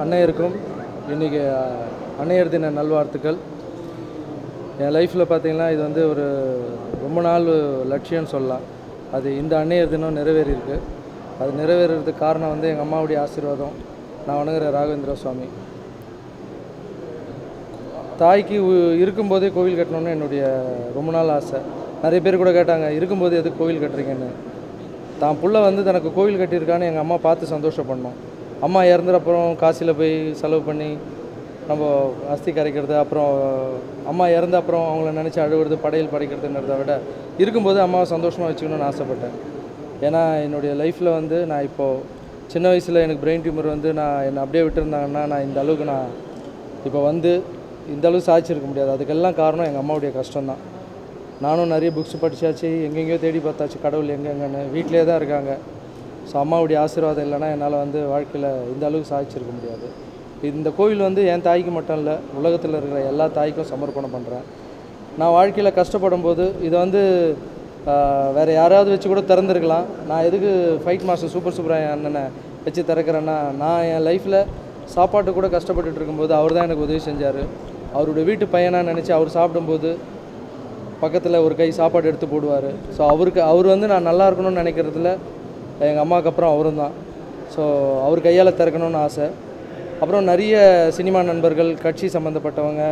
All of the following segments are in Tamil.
அன்னையருக்கும் இன்றைக்கி அன்னையர் தின நல்வாழ்த்துக்கள். என் லைஃப்பில் பார்த்தீங்கன்னா இது வந்து ஒரு ரொம்ப நாள் லட்சியம்னு சொல்லலாம். அது இந்த அன்னையர் தினம் நிறைவேறியிருக்கு. அது நிறைவேறதுக்கு காரணம் வந்து எங்கள் அம்மாவுடைய ஆசீர்வாதம். நான் வணங்குற ராகவேந்திர சுவாமி. தாய்க்கு உ- இருக்கும்போதே கோவில் கட்டணும்னு என்னுடைய ரொம்ப நாள் ஆசை. நிறைய பேர் கூட கேட்டாங்க இருக்கும்போது எதுக்கு கோவில் கட்டுறீங்கன்னு? தான் புள்ள வந்து தனக்கு கோவில் கட்டியிருக்கான்னு எங்கள் அம்மா பார்த்து சந்தோஷப்படணும். அம்மா இறந்துற அப்புறம் காசியில் போய் செலவு பண்ணி நம்ம அஸ்தி கரைக்கிறது அப்புறம் அம்மா இறந்த அப்புறம் அவங்கள நினச்சி அழுவுறது படையல் படைக்கிறதுங்கிறத விட இருக்கும்போது அம்மாவை சந்தோஷமாக வச்சுக்கணும்னு ஆசைப்பட்டேன். ஏன்னா என்னுடைய லைஃப்பில் வந்து நான் இப்போது சின்ன வயசில் எனக்கு பிரெயின் டியூமர் வந்து நான் என்னை அப்படியே விட்டுருந்தாங்கன்னா நான் இந்த அளவுக்கு நான் இப்போ வந்து இந்த அளவுக்கு சாதிச்சிருக்க முடியாது. அதுக்கெல்லாம் காரணம் எங்கள் அம்மாவுடைய கஷ்டம்தான். நானும் நிறைய புக்ஸ் படித்தாச்சு எங்கெங்கேயோ தேடி பார்த்தாச்சு கடவுள் எங்கெங்கன்னு. வீட்டிலே தான் இருக்காங்க. ஸோ அம்மாவுடைய ஆசீர்வாதம் இல்லைன்னா என்னால் வந்து வாழ்க்கையில் இந்த அளவுக்கு சாதிச்சிருக்க முடியாது. இந்த கோவில் வந்து என் தாய்க்கு மட்டும் இல்லை உலகத்தில் இருக்கிற எல்லா தாய்க்கும் சமர்ப்பணம் பண்ணுறேன் நான் வாழ்க்கையில் கஷ்டப்படும் போது இதை வந்து வேறு யாராவது வச்சு கூட திறந்துருக்கலாம். நான் எதுக்கு ஃபைட் மாஸ்டர் சூப்பர் சூப்பராக அண்ணனை வச்சு திறக்கிறேன்னா நான் என் லைஃப்பில் சாப்பாட்டு கூட கஷ்டப்பட்டுட்டு இருக்கும்போது அவர் தான் எனக்கு உதவி செஞ்சார். அவருடைய வீட்டு பையனாக நினச்சி அவர் சாப்பிடும்போது பக்கத்தில் ஒரு கை சாப்பாடு எடுத்து போடுவார். ஸோ அவருக்கு அவர் வந்து நான் நல்லா இருக்கணும்னு நினைக்கிறதுல எங்கள் அம்மாவுக்கு அப்புறம் அவரும் தான். ஸோ அவர் கையால் திறக்கணும்னு ஆசை. அப்புறம் நிறைய சினிமா நண்பர்கள் கட்சி சம்மந்தப்பட்டவங்க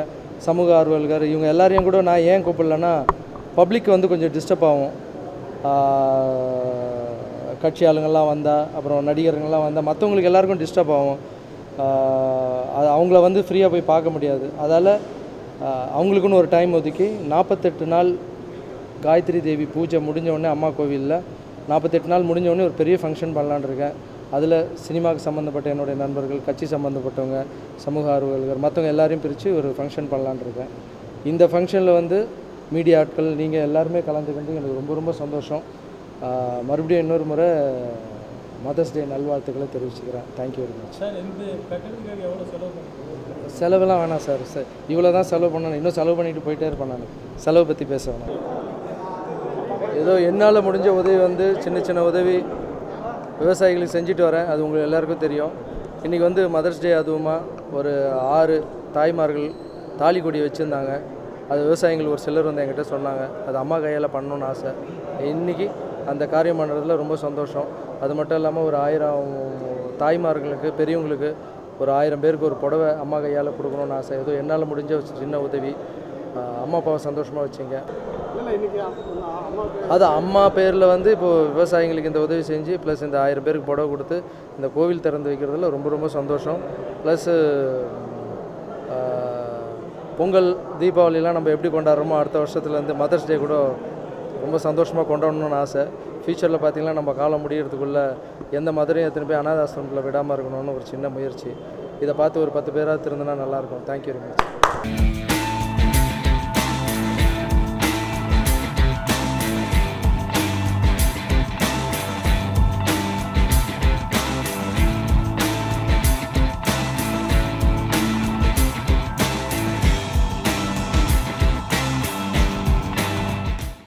சமூக ஆர்வலர்கள் இவங்க எல்லாரையும் கூட நான் ஏன் கூப்பிடலன்னா பப்ளிக் வந்து கொஞ்சம் டிஸ்டர்ப் ஆகும். கட்சி ஆளுங்கள்லாம் வந்தால் அப்புறம் நடிகர்கள்லாம் வந்தால் மற்றவங்களுக்கு எல்லாருக்கும் டிஸ்டர்ப் ஆகும். அது அவங்கள வந்து ஃப்ரீயாக போய் பார்க்க முடியாது. அதால் அவங்களுக்குன்னு ஒரு டைம் ஒதுக்கி நாற்பத்தெட்டு நாள் காயத்ரி தேவி பூஜை முடிஞ்ச உடனே அம்மா கோவிலில் நாற்பத்தெட்டு நாள் முடிஞ்ச உடனே ஒரு பெரிய ஃபங்க்ஷன் பண்ணலான்னு இருக்கேன். அதில் சினிமாவுக்கு சம்மந்தப்பட்ட என்னுடைய நண்பர்கள் கட்சி சம்மந்தப்பட்டவங்க சமூக ஆர்வலர்கள் மற்றவங்க எல்லாரையும் பிரித்து ஒரு ஃபங்க்ஷன் பண்ணலான்னு இருக்கேன். இந்த ஃபங்க்ஷனில் வந்து மீடியா ஆட்கள் நீங்கள் எல்லாருமே கலந்துக்கிட்டு எனக்கு ரொம்ப ரொம்ப சந்தோஷம். மறுபடியும் இன்னொரு முறை மதர்ஸ் டே நல்வாழ்த்துக்களை தெரிவிச்சுக்கிறேன். தேங்க்யூ வெரி மச் சார் செலவெல்லாம் வேணாம் சார். சார் இவ்வளோ தான் செலவு பண்ணணும். இன்னும் செலவு பண்ணிட்டு போயிட்டே இருப்பேன் நான். செலவு பற்றி பேச வேணாம். ஏதோ என்னால் முடிஞ்ச உதவி வந்து சின்ன சின்ன உதவி விவசாயிகளுக்கு செஞ்சுட்டு வரேன். அது உங்களுக்கு எல்லாருக்கும் தெரியும். இன்றைக்கி வந்து மதர்ஸ் டே அதுவுமா ஒரு ஆறு தாய்மார்கள் தாலி கொடி வச்சுருந்தாங்க. அது விவசாயிகள் ஒரு சிலர் வந்து என்கிட்ட சொன்னாங்க. அது அம்மா கையால் பண்ணணும்னு ஆசை. இன்றைக்கி அந்த காரியம் பண்ணுறதுல ரொம்ப சந்தோஷம். அது மட்டும் இல்லாமல் ஒரு ஆயிரம் தாய்மார்களுக்கு பெரியவங்களுக்கு ஒரு ஆயிரம் பேருக்கு ஒரு புடவை அம்மா கையால் கொடுக்கணும்னு ஆசை. ஏதோ என்னால் முடிஞ்ச ஒரு சின்ன உதவி. அம்மா அப்பாவை சந்தோஷமாக வச்சுங்க. அது அம்மா பேரில் வந்து இப்போது விவசாயிங்களுக்கு இந்த உதவி செஞ்சு ப்ளஸ் இந்த ஆயிரம் பேருக்கு புடவை கொடுத்து இந்த கோவில் திறந்து வைக்கிறதுல ரொம்ப ரொம்ப சந்தோஷம். ப்ளஸ்ஸு பொங்கல் தீபாவளிலாம் நம்ம எப்படி கொண்டாடுறோமோ அடுத்த வருஷத்துலேருந்து மதர்ஸ் டே கூட ரொம்ப சந்தோஷமாக கொண்டாடணும்னு ஆசை. ஃப்யூச்சரில் பார்த்திங்கன்னா நம்ம காலம் முடியறதுக்குள்ளே எந்த மதுரையும் எத்தனை போய் அனாதாசிரமத்தில் விடாமல் இருக்கணும்னு ஒரு சின்ன முயற்சி. இதை பார்த்து ஒரு பத்து பேராக திருந்தினா நல்லாயிருக்கும் தேங்க்யூ வெரி மச்